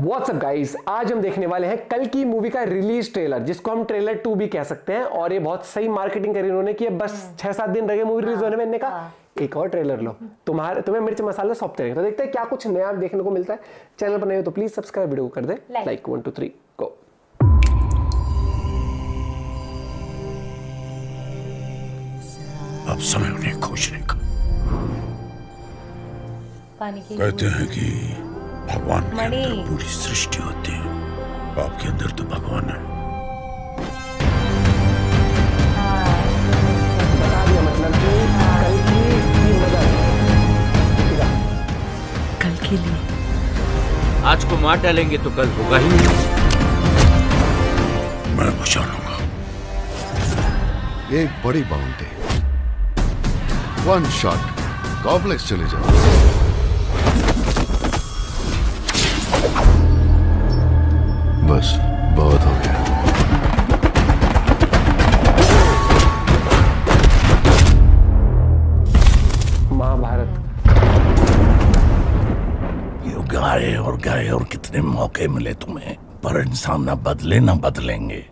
WhatsApp guys आज हम देखने वाले हैं कल की मूवी का रिलीज़ ट्रेलर जिसको हम ट्रेलर टू भी कह सकते हैं और ये बहुत सही मार्केटिंग करी उन्होंने कि बस छह सात दिन रहे मूवी रिलीज़ होने में कहा एक और ट्रेलर लो। तुम्हारे तुम्हें मिर्च मसाला सौंपते रहेंगे। तो देखते हैं क्या कुछ नया देखने को मिलता है। चैनल पर नए हो तो प्लीज़ सब्सक्राइब वीडियो कर दे। Like one two three go अब समय उन्हें खोजने का। पानी कहते हैं कि भगवान के अंदर पूरी सृष्टि होती है। आपके अंदर तो भगवान है। हाँ, बता दिया मतलब कि कल की की मदद ठीक है कल के लिए। आज को मार डालेंगे तो कल होगा ही नहीं। मैं बचा लूँगा। एक बड़ी बाउंड्री वन शॉट कॉम्प्लेक्स चले जाओ। गाए और गए और कितने मौके मिले तुम्हें पर इंसान ना बदले ना बदलेंगे।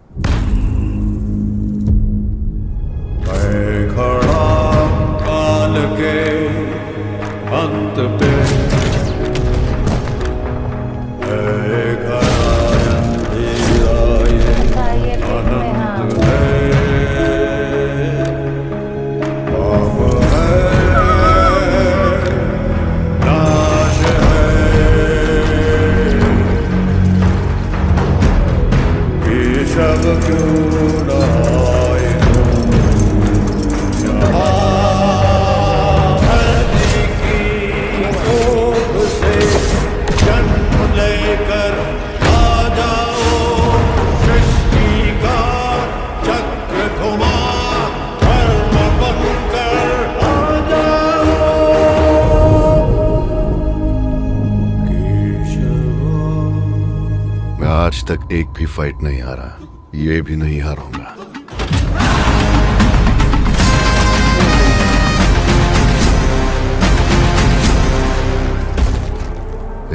आज तक एक भी फाइट नहीं हारा। ये भी नहीं हारूँगा।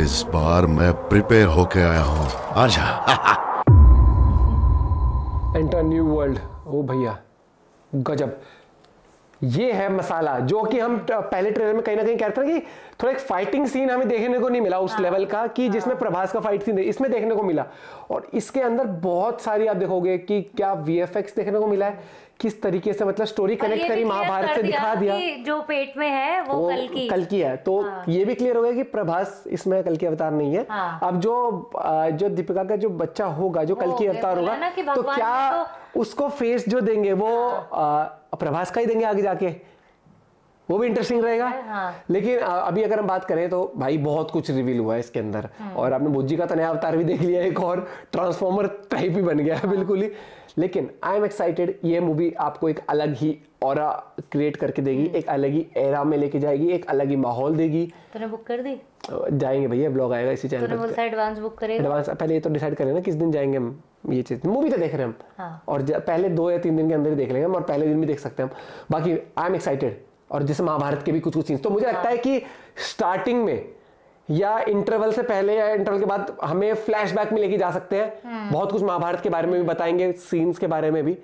इस बार मैं प्रिपेयर होके आया हूँ। आजा। एंटर न्यू वर्ल्ड ओ भैया, गजब। ये है मसाला जो कि हम पहले ट्रेलर में कहीं ना कहीं कहते हैं कि थोड़ा एक फाइटिंग सीन हमें देखने को नहीं मिला उस लेवल का कि जिसमें प्रभास का फाइट सीन इसमें देखने को मिला। और इसके अंदर बहुत सारी आप देखोगे कि क्या वीएफएक्स देखने को मिला है किस तरीके से मतलब स्टोरी कनेक्ट करी महाभारत से दिखा दिया। जो पेट में है वो, वो कल की। कल की है। तो हाँ। ये भी क्लियर हो गया कि प्रभास इसमें कल की अवतार नहीं है। हाँ। अब जो जो दीपिका का जो बच्चा होगा जो कल की अवतार होगा तो क्या ने उसको फेस जो देंगे वो आ, प्रभास का ही देंगे आगे जाके। वो भी इंटरेस्टिंग रहेगा। हाँ। लेकिन अभी अगर हम बात करें तो भाई बहुत कुछ रिवील हुआ है इसके अंदर। और आपने बुज्जी का तो नया अवतार भी देख लिया एक और ट्रांसफॉर्मर टाइप ही बन गया है बिल्कुल ही। लेकिन आई एम एक्साइटेड ये मूवी आपको एक अलग ही और क्रिएट करके देगी एक अलग ही एरा में लेके जाएगी एक अलग ही माहौल देगी। तूने बुक कर दी? जाएँगे भैया ब्लॉग आएगा इसी चैनल पर एडवांस बुक करेगा। एडवांस पहले ये तो डिसाइड करें ना किस दिन जाएँगे हम? ये चीज़। मूवी तो देख रहे हैं हम। हाँ। और पहले दो या तीन दिन के अंदर ही देख लेंगे हम और पहले दिन भी देख सकते हैं हम। बाकी आई एम एक्साइटेड और जैसे महाभारत के भी कुछ कुछ सीन्स तो मुझे हाँ. लगता है कि स्टार्टिंग में या इंटरवल से पहले या इंटरवल के बाद हमें फ्लैशबैक में लेके जा सकते हैं। बहुत कुछ महाभारत के बारे में भी बताएँगे सीन्स के बारे में भी।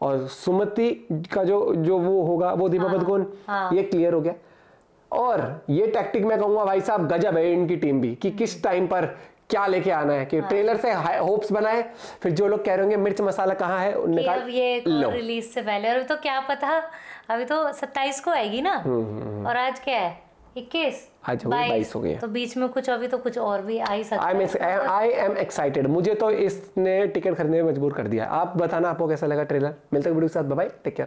और सुमति का जो जो वो होगा वो दीपा पदकोन ये क्लियर हो गया। और ये टैक्टिक मैं कहूँगा भाई साहब गजब है इनकी टीम भी कि किस टाइम पर क्या लेके आना है? कि हाँ। ट्रेलर से होप्स बनाए फिर जो लोग कह रहे होंगे मिर्च मसाला कहाँ है उनने कि अब ये कहा लो। रिलीज़ से पहले और अभी तो क्या पता अभी तो 27 को आएगी ना? और आज क्या है? 21 आज हो गई 22 हो गई तो बीच में कुछ अभी तो कुछ और भी आ ही सकता है। आई एम एक्साइटेड मुझे तो इसने टिकट खरीदने में मजबूर कर दिया। आप बताना आपको कैसा लगा ट्रेलर? मिलते वीडियो के साथ। Bye take care